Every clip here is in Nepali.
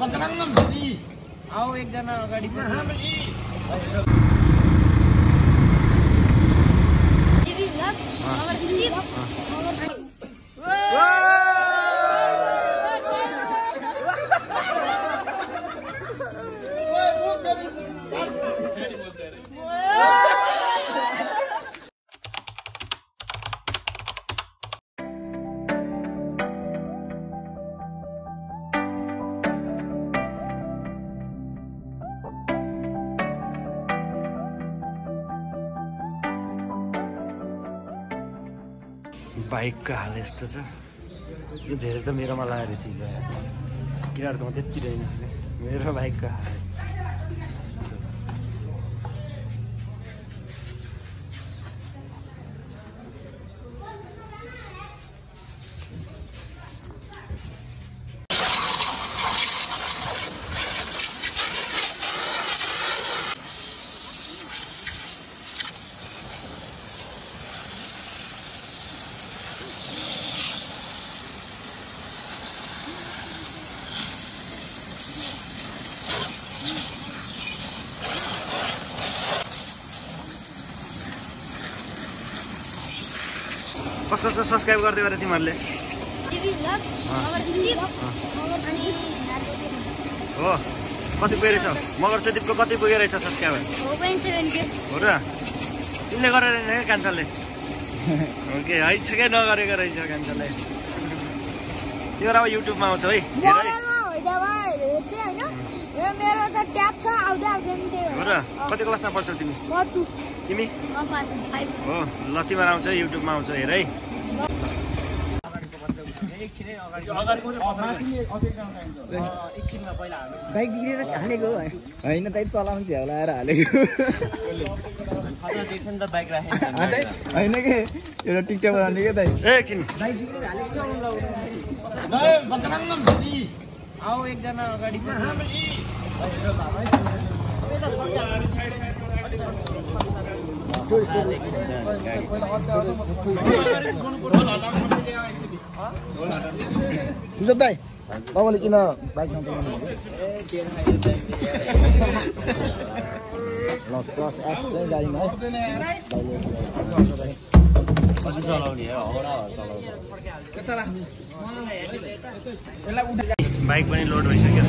बजरंगम आओ एक जना गाड़ी पर। हम बाइकको हाल यस्तो छ। धेरै त मेरोमा लगाएर सिक्यो किराहरूकोमा त्यति रहेन। मेरो बाइकको हाल। कस कसको सब्सक्राइब गर्दै गरे तिमीहरूले। हो। कति पुगेको रहेछ? मगर सुदीपको कति पुगेको रहेछ सब्सक्राइबर हो र। तिमीले गरेर क्या कान्छाले ओके है छ क्या नगरेको रहेछ कान्छाले त्यो अब युट्युबमा आउँछ है। हो र। कति क्लासमा पढ्छौ तिमी? तिमी हो ल तिमीहरू आउँछ युट्युबमा आउँछ हेर है। एकछिनै अगाडि एकछिनमा पहिला हाल्नु बाइक बिग्रेर हालेको होइन दाइ चलाउनु थियो होला आएर हालेको। त होइन के? एउटा टिकटक बनाउने क्या दाइ ए एकछिन आऊ एकजना अगाडि सुजब दाइ तपाईँले किन बाइक ल क्रस एप्स चाहिँ गाडीमा है। बाइक पनि लोड भइसक्यो।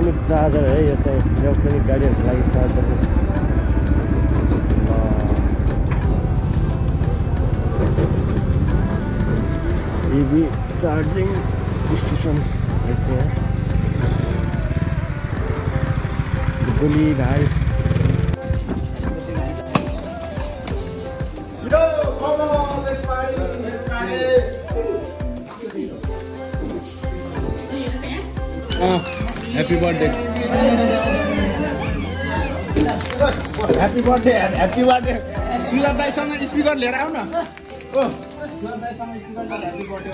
इलेक्ट्रोनिक चार्जर है यो चाहिँ इलेक्ट्रोनिक गाडीहरूको लागि चार्जर इभी चार्जिङ स्टेसन गोली भाइ happy birthday happy birthday happy birthday Sudha दाईसँग speaker लिएर आऊ न ओ सुधा दाईसँग स्पिकर लिएर ह्याप्पी बर्थडे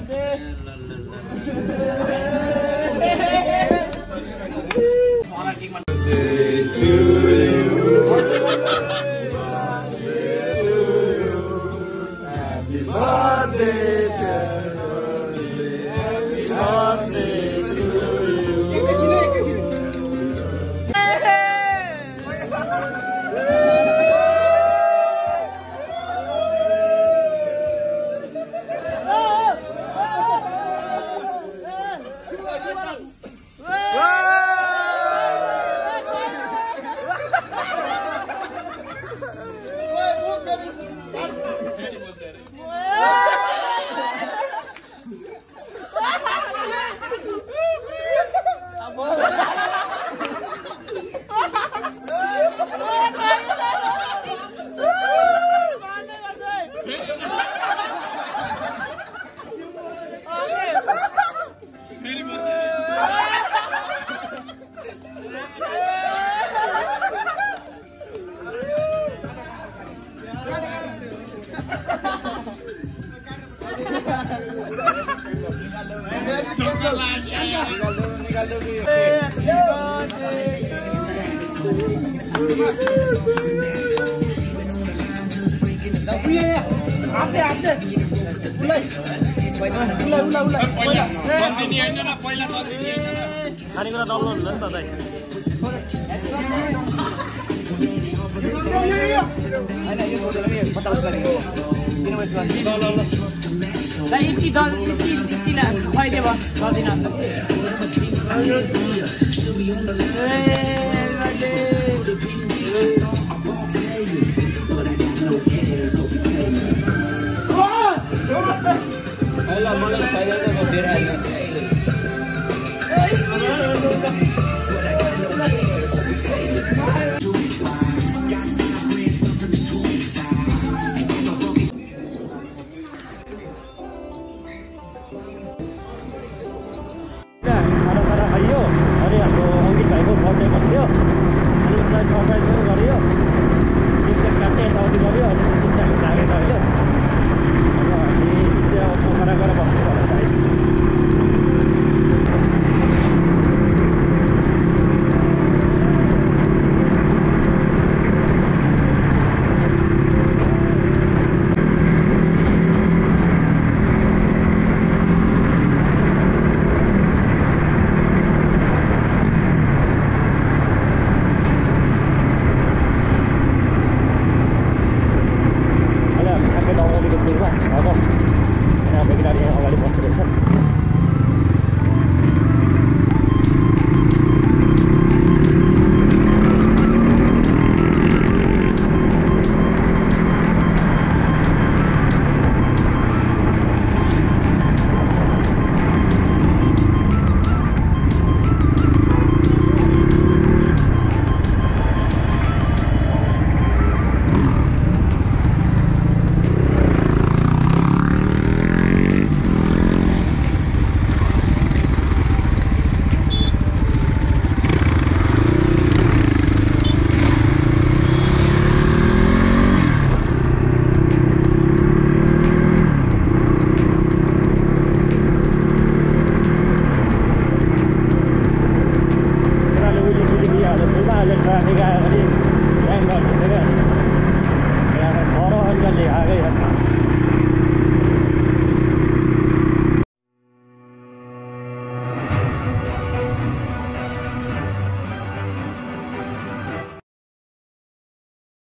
birthday. Jenny. खानेकुरा डल्लो हुन्छ नि त दाइ Da ilk